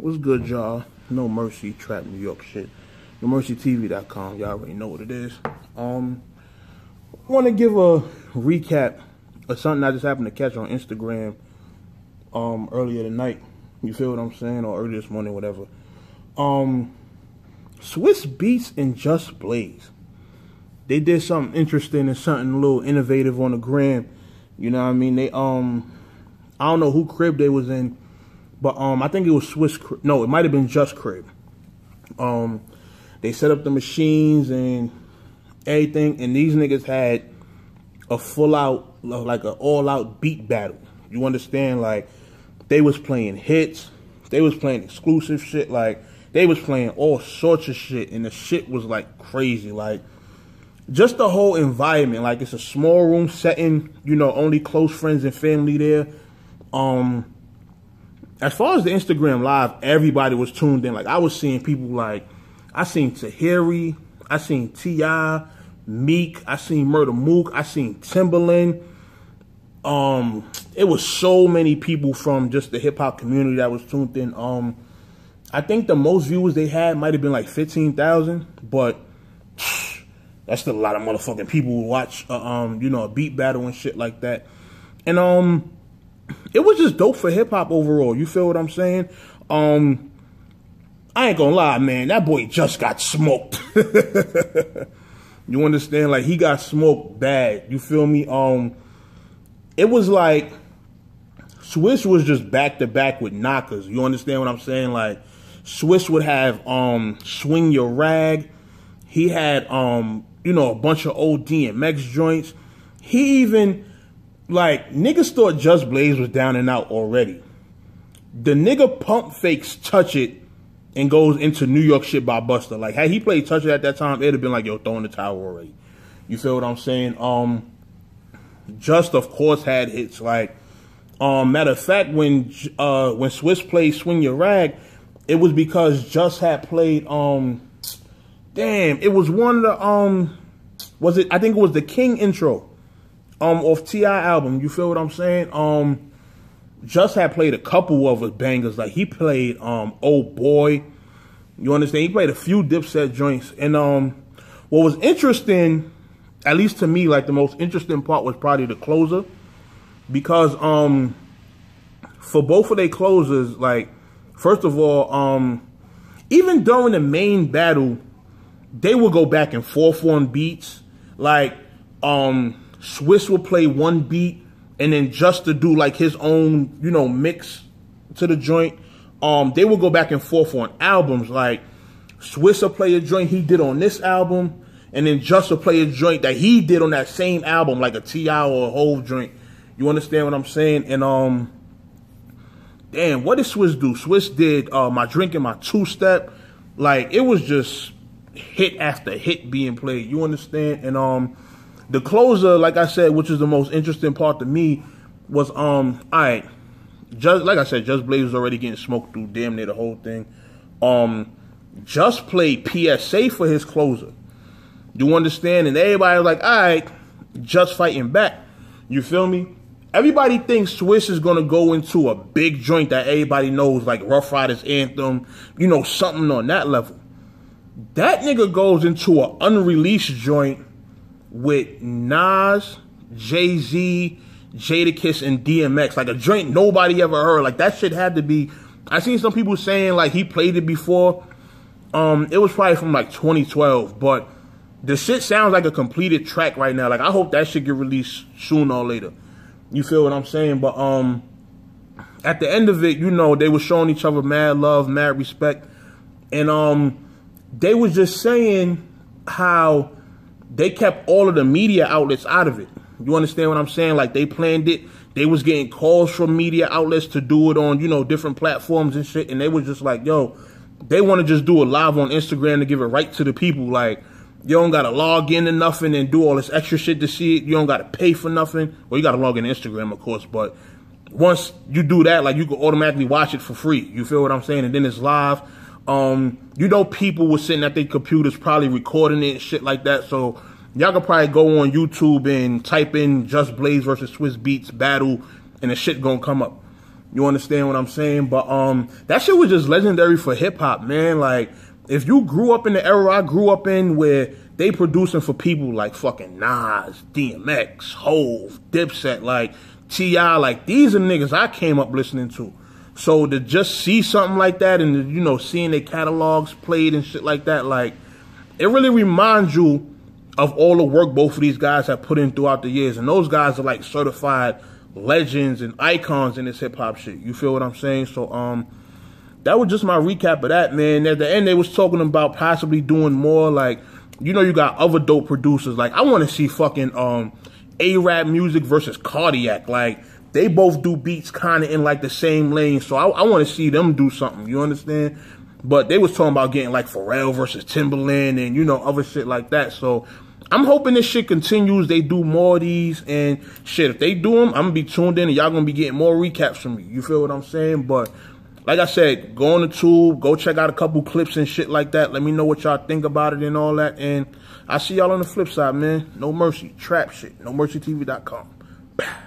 What's good, y'all? No Mercy Trap New York shit. No NoMercyTV.com. Y'all already know what it is. Um, want to give a recap of something I just happened to catch on Instagram um earlier tonight. You feel what I'm saying? Or early this morning, whatever. Um, Swizz Beatz and Just Blaze. They did something interesting and something a little innovative on the gram. You know what I mean? They um, I don't know who crib they was in but um, I think it was Swizz. No, it might have been Just Crib. Um, they set up the machines and everything, and these niggas had a full out, like an all out beat battle. You understand? Like they was playing hits, they was playing exclusive shit. Like they was playing all sorts of shit, and the shit was like crazy. Like just the whole environment. Like it's a small room setting. You know, only close friends and family there. Um as far as the Instagram live, everybody was tuned in. Like I was seeing people like I seen Tahiri, I seen T.I., Meek, I seen Murda Mook, I seen Timbaland. Um, it was so many people from just the hip hop community that was tuned in. Um, I think the most viewers they had might have been like fifteen thousand, but that's still a lot of motherfucking people who watch, uh, um, you know, a beat battle and shit like that. And um, it was just dope for hip hop overall. You feel what I'm saying? Um, I ain't gonna lie, man. That boy just got smoked. you understand? Like he got smoked bad. You feel me? Um, it was like Swizz was just back to back with knockers. You understand what I'm saying? Like Swizz would have um swing your rag. He had um you know a bunch of old DMX joints. He even like niggas thought Just Blaze was down and out already. The nigga pump fakes touch it and goes into New York shit by Busta. Like had he played touch it at that time, it'd have been like yo throwing the towel already. You feel what I'm saying? Um, Just of course had hits like. Um, matter of fact, when uh when Swizz played Swing Your Rag, it was because Just had played um, damn, it was one of the um, was it? I think it was the King intro um off T.I. album. You feel what I'm saying? Um, just had played a couple of his bangers. Like he played um Oh Boy. You understand? He played a few Dipset joints. And um, what was interesting, at least to me, like the most interesting part was probably the closer, because um, for both of their closers, like first of all, um, even during the main battle, they would go back and forth on beats. Like um Swizz will play one beat and then just to do like his own, you know, mix to the joint. Um, they will go back and forth on albums. Like Swizz will play a joint he did on this album, and then just will play a joint that he did on that same album, like a T.I. or a whole joint. You understand what I'm saying? And um, damn, what did Swizz do? Swizz did uh, my drink and my two step. Like it was just hit after hit being played. You understand? And um the closer, like I said, which is the most interesting part to me, was um, all right. Just like I said, Just Blaze was already getting smoked through damn near the whole thing. Um, just played PSA for his closer. You understand? And everybody was like, all right, just fighting back. You feel me? Everybody thinks Swizz is gonna go into a big joint that everybody knows, like Ruff Ryders Anthem, you know, something on that level. That nigga goes into an unreleased joint with Nas, Jay Z, Jadakiss, and DMX. Like a joint nobody ever heard. Like that shit had to be. I seen some people saying like he played it before. Um, it was probably from like 2012, but the shit sounds like a completed track right now. Like I hope that shit get released sooner or later. You feel what I'm saying? But um, at the end of it, you know, they were showing each other mad love, mad respect, and um, they was just saying how they kept all of the media outlets out of it. You understand what I'm saying? Like they planned it. They was getting calls from media outlets to do it on, you know, different platforms and shit. And they was just like, yo, they want to just do it live on Instagram to give it right to the people. Like, you don't got to log in to nothing and do all this extra shit to see it. You don't got to pay for nothing. Well, you got to log in Instagram, of course. But once you do that, like, you can automatically watch it for free. You feel what I'm saying? And then it's live. Um, you know, people were sitting at their computers probably recording it and shit like that. So y'all could probably go on YouTube and type in Just Blaze versus Swizz Beatz battle, and the shit gonna come up. You understand what I'm saying? But um, that shit was just legendary for hip hop, man. Like, if you grew up in the era I grew up in, where they producing for people like fucking Nas, DMX, Hov, Dipset, like T.I., like these are niggas I came up listening to. So to just see something like that and you know seeing their catalogs played and shit like that, like it really reminds you of all the work both of these guys have put in throughout the years. And those guys are like certified legends and icons in this hip hop shit. You feel what I'm saying? So um that was just my recap of that, man. At the end they was talking about possibly doing more like you know you got other dope producers. Like I wanna see fucking um AraabMuzik versus Cardiak. Like they both do beats kind of in like the same lane. So I, I want to see them do something. You understand? But they was talking about getting like Pharrell versus Timbaland and you know other shit like that. So I'm hoping this shit continues. They do more of these and shit. If they do them, I'm gonna be tuned in and y'all gonna be getting more recaps from me. You feel what I'm saying? But like I said, go on the tube, go check out a couple clips and shit like that. Let me know what y'all think about it and all that. And I see y'all on the flip side, man. No mercy, trap shit. No NoMercyTV.com.